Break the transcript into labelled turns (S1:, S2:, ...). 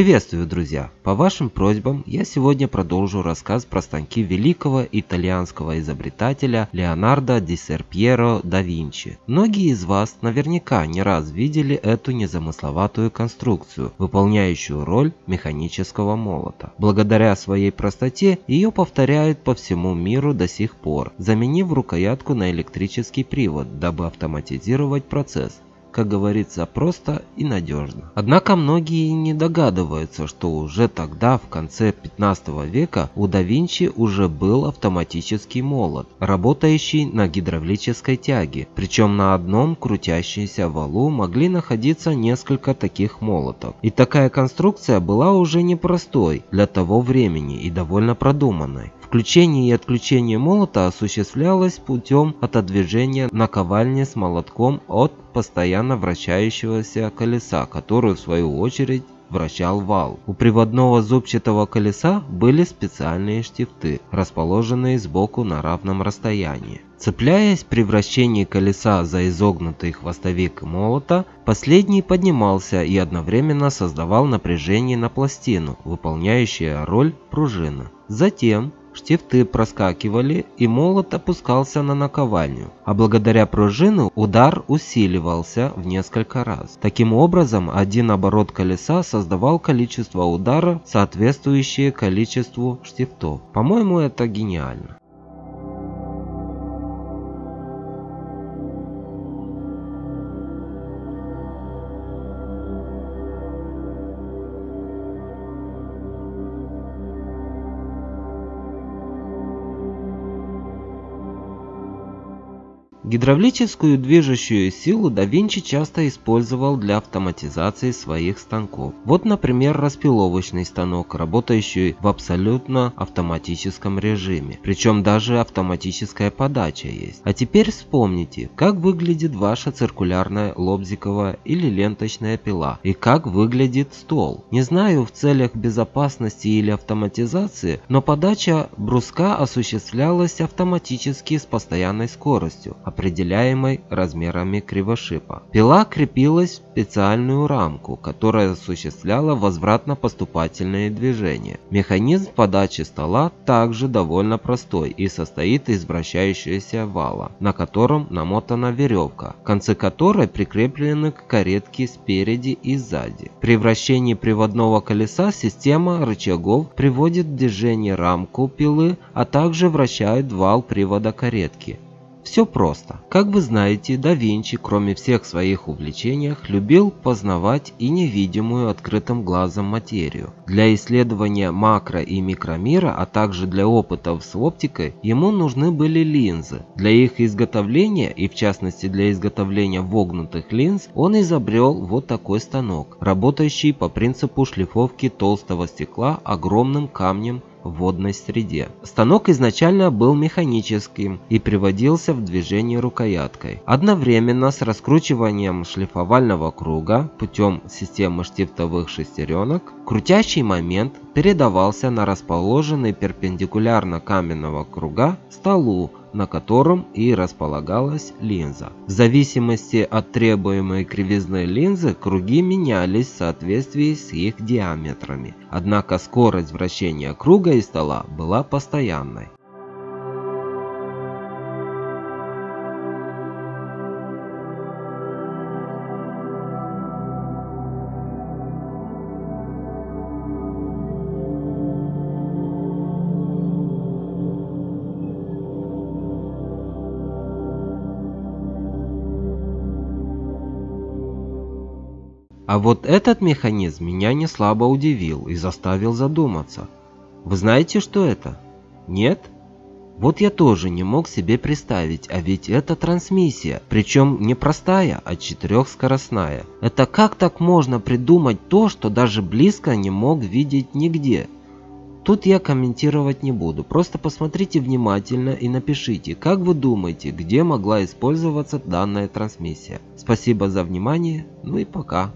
S1: Приветствую, друзья! По вашим просьбам я сегодня продолжу рассказ про станки великого итальянского изобретателя Леонардо ди Серпьеро да Винчи. Многие из вас наверняка не раз видели эту незамысловатую конструкцию, выполняющую роль механического молота. Благодаря своей простоте ее повторяют по всему миру до сих пор, заменив рукоятку на электрический привод, дабы автоматизировать процесс как говорится, просто и надежно. Однако многие не догадываются, что уже тогда, в конце 15 века, у да Винчи уже был автоматический молот, работающий на гидравлической тяге, причем на одном крутящемся валу могли находиться несколько таких молотов. И такая конструкция была уже непростой для того времени и довольно продуманной. Включение и отключение молота осуществлялось путем отодвижения наковальни с молотком от постоянно вращающегося колеса, которую в свою очередь вращал вал. У приводного зубчатого колеса были специальные штифты, расположенные сбоку на равном расстоянии. Цепляясь при вращении колеса за изогнутый хвостовик молота, последний поднимался и одновременно создавал напряжение на пластину, выполняющее роль пружины. Затем Штифты проскакивали, и молот опускался на наковальню, а благодаря пружину удар усиливался в несколько раз. Таким образом, один оборот колеса создавал количество удара, соответствующее количеству штифтов. По-моему, это гениально. Гидравлическую движущую силу да Винчи часто использовал для автоматизации своих станков. Вот, например, распиловочный станок, работающий в абсолютно автоматическом режиме. Причем даже автоматическая подача есть. А теперь вспомните, как выглядит ваша циркулярная лобзиковая или ленточная пила и как выглядит стол. Не знаю в целях безопасности или автоматизации, но подача бруска осуществлялась автоматически с постоянной скоростью определяемой размерами кривошипа. Пила крепилась в специальную рамку, которая осуществляла возвратно-поступательные движения. Механизм подачи стола также довольно простой и состоит из вращающегося вала, на котором намотана веревка, концы которой прикреплены к каретке спереди и сзади. При вращении приводного колеса система рычагов приводит в движение рамку пилы, а также вращает вал привода каретки. Все просто. Как вы знаете, да Винчи, кроме всех своих увлечений, любил познавать и невидимую открытым глазом материю. Для исследования макро- и микромира, а также для опытов с оптикой, ему нужны были линзы. Для их изготовления, и в частности для изготовления вогнутых линз, он изобрел вот такой станок, работающий по принципу шлифовки толстого стекла огромным камнем в водной среде. Станок изначально был механическим и приводился в движение рукояткой. Одновременно с раскручиванием шлифовального круга путем системы штифтовых шестеренок, крутящий момент передавался на расположенный перпендикулярно каменного круга столу, на котором и располагалась линза. В зависимости от требуемой кривизны линзы круги менялись в соответствии с их диаметрами, однако скорость вращения круга и стола была постоянной. А вот этот механизм меня не слабо удивил и заставил задуматься. Вы знаете, что это? Нет? Вот я тоже не мог себе представить, а ведь это трансмиссия, причем не простая, а четырехскоростная. Это как так можно придумать то, что даже близко не мог видеть нигде? Тут я комментировать не буду, просто посмотрите внимательно и напишите, как вы думаете, где могла использоваться данная трансмиссия. Спасибо за внимание, ну и пока.